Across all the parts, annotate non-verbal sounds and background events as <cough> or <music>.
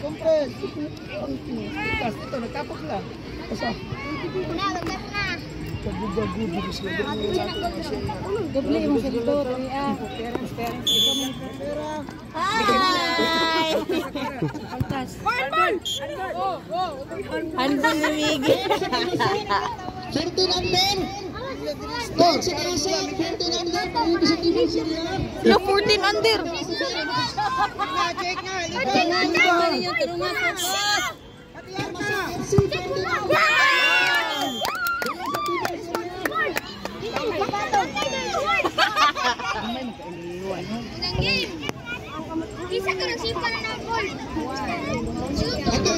Compress. Tapos ito, nagtapos lang. Asa? Una, wagas na. Ko na siya. Doble mo sa dito. Parents, parents. Hi! Altas. Handol lumigil. 13 under. Coach, sa kayo sa 13 under. Pag-ibig sa TV serial. Yo, 14 under. Check na. Check under. Yung tulungan po mo lang. Unang game. Isa ka ng sipa na ng ball. Ito.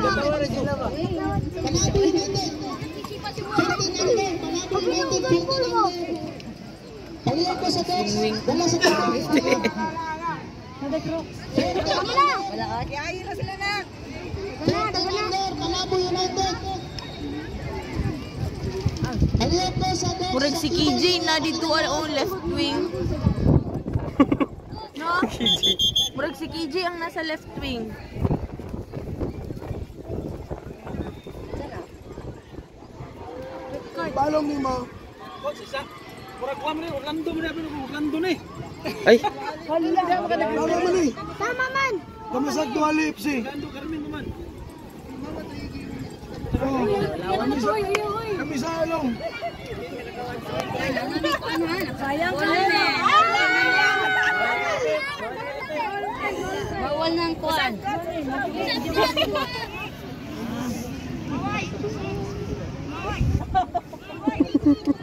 Patawarin sila <laughs> ba? Panalo United. 13 under. Panalo United. 13 under. Palihan box. Wala box. Tama na. Wala ka. 13 under. Panalo United. Palihan ko sa box. Murag si KJ na dito ang left wing. No? <laughs> Murag si KJ ang nasa left wing. Balong ni mo. Ay, Balong mo ni. <laughs> Tama man. Kamasag to lips eh. Oh, kami sa kami sa along. Sayang ka na. Bawal ng kwan.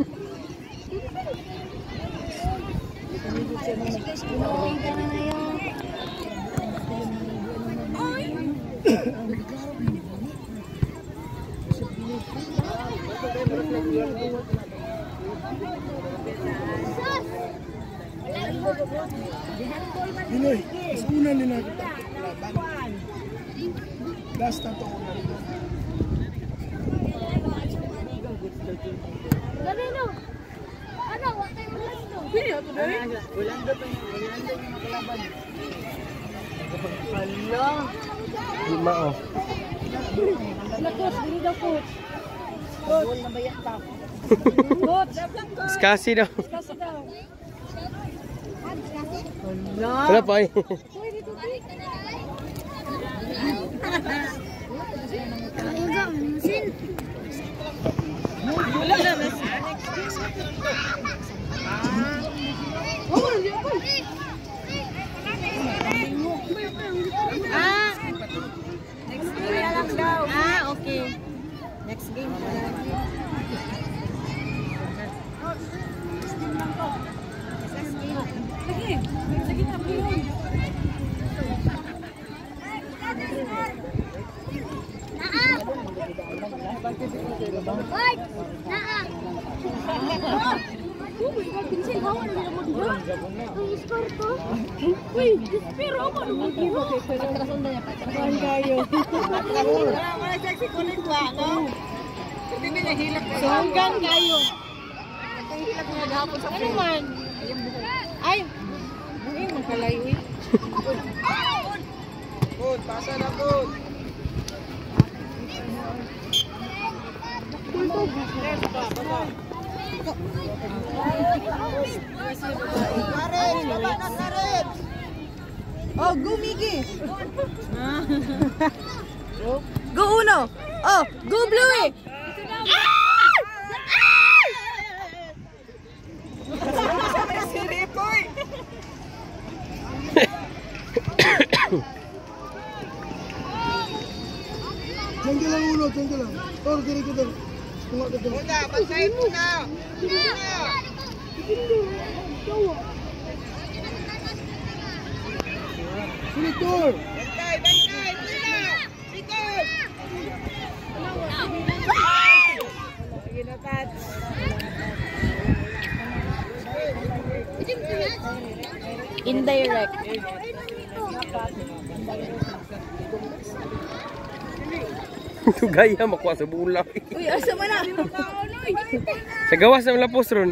<laughs> Pinoy, mas una nila kita. Last mo lang to? lima oh. Coach, dili daw coach. Skasi daw. Kasi daw. Wala pa eh. Ah. Next game na lang daw. Ah, okay. Next game na lang. Sige. Sige na, God, pinsel, bawal na naman ba? Ang score to. Uy, pero ako naman dito. Saan kayo? Sunggan kayo. Ano man? Ay, ay, magkalayo eh. Good, pasa na good. Karen, baba na Karen. Oh, go Miggy. <laughs> go Uno. Oh, go Bluey. Diyan ka ulo, diyan ka lang. Or, diri ko diri. Tunga ka dyan. Muna, pagsahin mo na. Senator! Indirect. <laughs> Tugaya makuha sa bula. Uy, asa man na? Sa gawas ng lapos ron.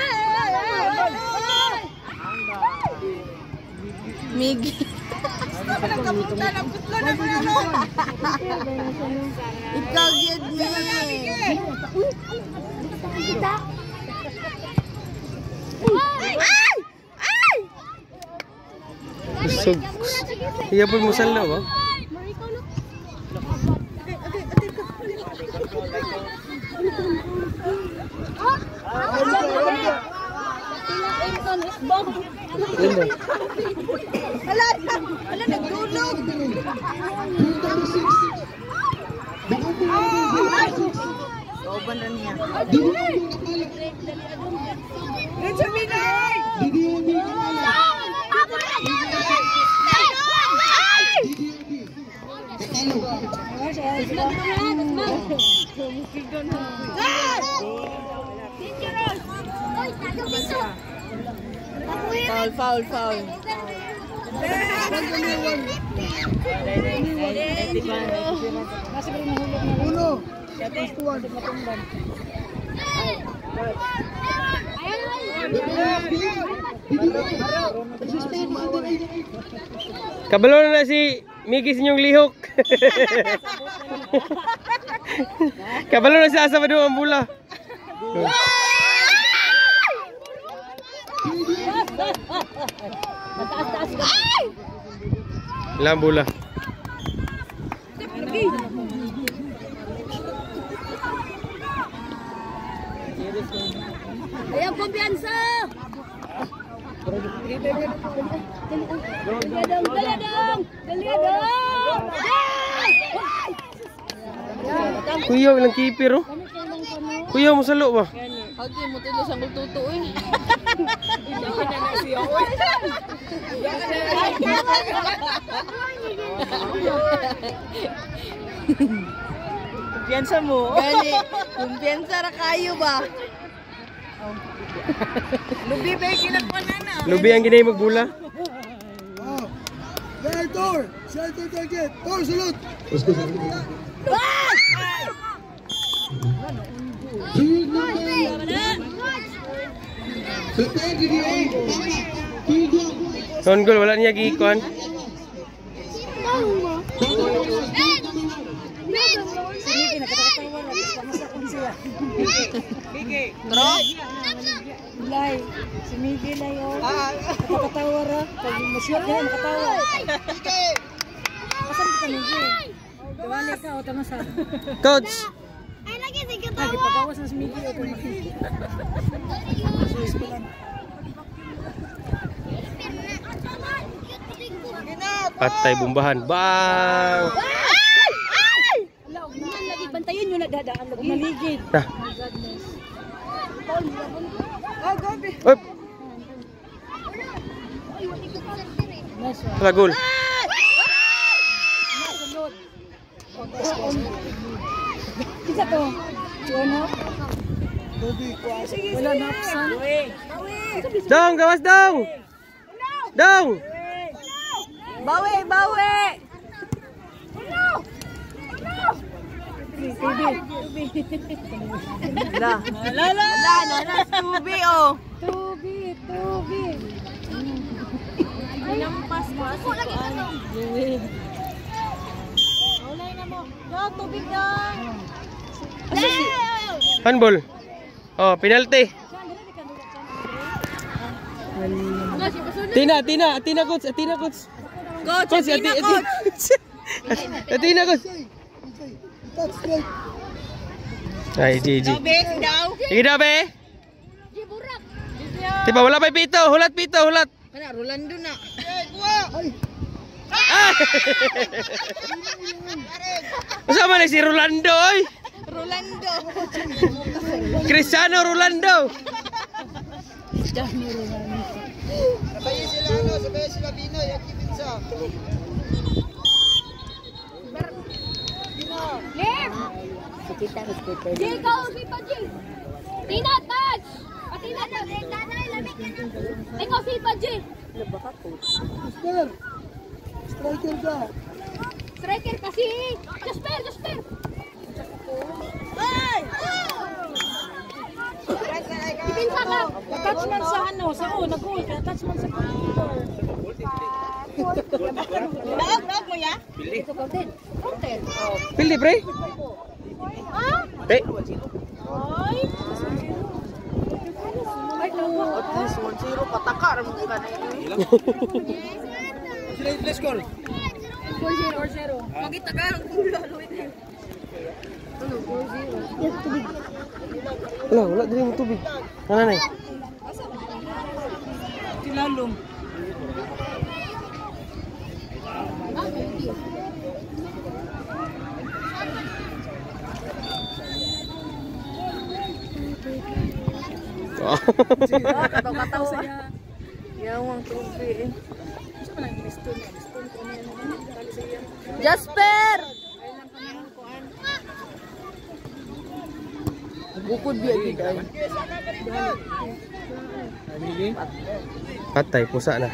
check, check, check, oy! Katay gol. Dali! Ay! Lagin mo! Migi. Ikaw yun ni. Kita. Ay! Ay! Busog. Iya po mo sala ba? Hindi. Hala, hala, nagdulog. Kauban na niya. It's a minay! Foul, foul, foul. Uno. Kabalo na si Miggy sa inyong lihok. <laughs> Kabalo na si Asa doon ang bula. Ilang bula. Ayan, kumpiyansa! Daliadong, daliadong! Daliadong! Kuya, ilang keeper oh. Kuya, mo salo ba? Hagi mo tulo sa tuto eh. <laughs> Kumpiyansa mo. Gali, kumpiyansa ra kayo ba? Lubi ba kinakwan na na? Lubi ang ginay magbula. Oh. There, Tor. Center target. Tor, salute. Field number. Super, DDA. Goal, wala niya gikuan. Lay, si Miggy na yun. Nakatawa ra. Pag masyot na, nakatawa. Asan ka ka o. Coach, Ay, lagi si pagawas na si Miggy o. <laughs> patay bumbahan. Bang! Wala, og naman lagi bantayan yun na dadaan lagi. Maligid. Nah. Oh, gobi. Up, Nice one. wala goal. Sunod. Isa to. Ano? Wala na opsan. Dong, gawas dong. Dong. Bawi, bawi! La. La, la, la. La, na, tubi, oh. Tubi, tubi. Ay, lampas mo. Ako lagi ka to. Ulay na mo. No, tubig na. Handball. Oh, penalty. Tina, Tina, Tina coach, Tina coach. Coach, Coach, <laughs> Ati. Tina coach. Touch straight. Ay, GG. Bes daw. Sige na, be. Diba, wala pa yung pito. Hulat pito, hulat. Kana, Rolando na. Ay! Kasama na si Rolando, oy. Rolando. Cristiano Rolando. Sabayin sila ano, sabayin sila Binoy, at Kipinsa. Left! Jay, ikaw, si pa, Jay. Tina, touch! Ah, Tina, touch. Ikaw, si pa, Jay. Mister, striker ka. Striker kasi. Jasper, Jasper. Dipinsa ka. Touch man sa ano, sa oh, nag-goal. Kaya touch man sa goal. Laog, laog mo ya? Pildi, pre. Ha? Pre. Ay. Ay, tawa. At least 1-0, patakar mo ka na yun. Let's go. 4-0. Magita ka, ang kulo. Wala, wala din yung tubig. Nanay. Tilalong. Kataw-kataw sa Yawang tubig. Jasper! Bukod biya gid ay. Patay, pusa na.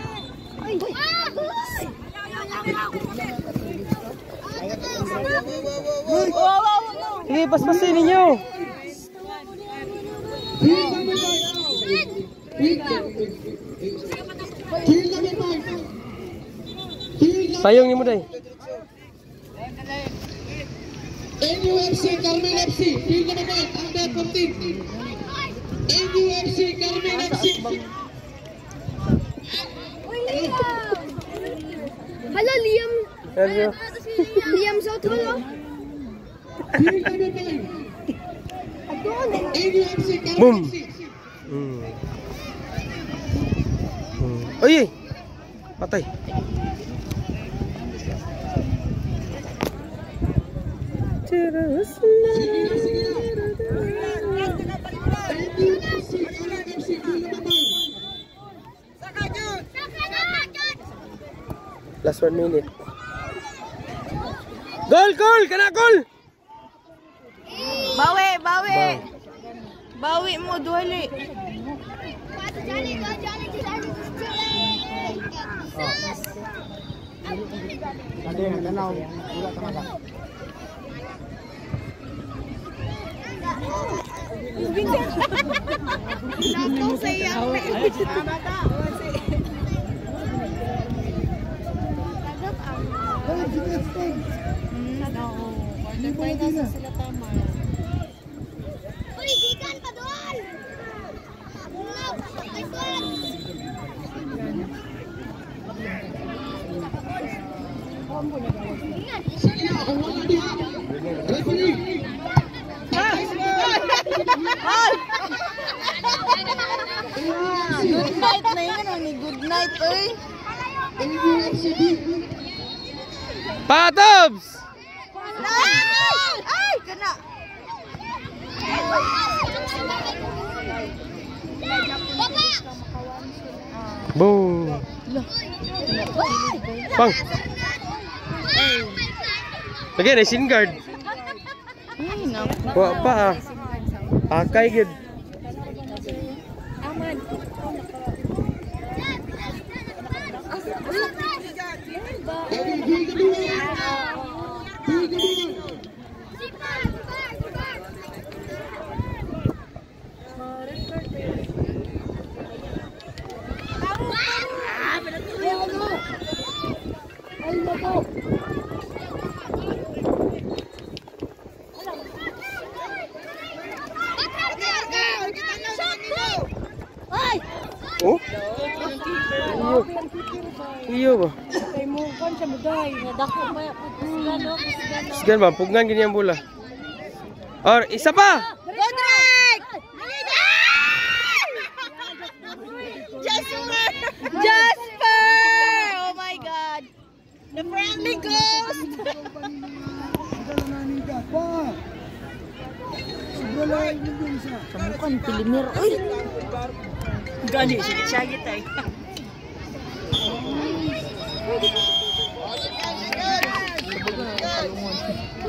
Sige, paspasin ninyo. Payong niyo mo, day. NUFC Carmen FC. Field number five. Under 14. NUFC Carmen FC. Hala, Liam. Sergio. Liam Soto, hello. Field number five. NUFC Carmen Boom. FC. Hmm. Hmm. Oy! Patay. NUFC Carmen FC. Field number five. Last one minute. Goal, goal! Kana goal! Bawi, bawi. Wow. Bawi mo duhali. Nakaw sa iya. Uy, gikan pa doon! Sige, ang mga diha. Referee. Good night na yun. Good night, oy. NUFC B. Patobs! Ay! Kana. Boom! Pang! Lagi na shin guard. Ay, naku. Wa pa ah. Akay gid. Field number one. Field number one. Ay! Oh? Iyo. Iyo ba? Kay mo kon sa muday. Nadako pa kusgano, kusgano. Sigan ba? Pugnan gini ang bola. Or isa pa! Godric! Jasper! Jasper! Oh my God! The friendly ghost! Kamukha ni Pilimir. Uy! Gani, sige, sige tayo.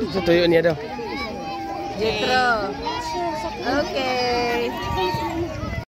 Sa tuyo niya daw. Jetro. Okay.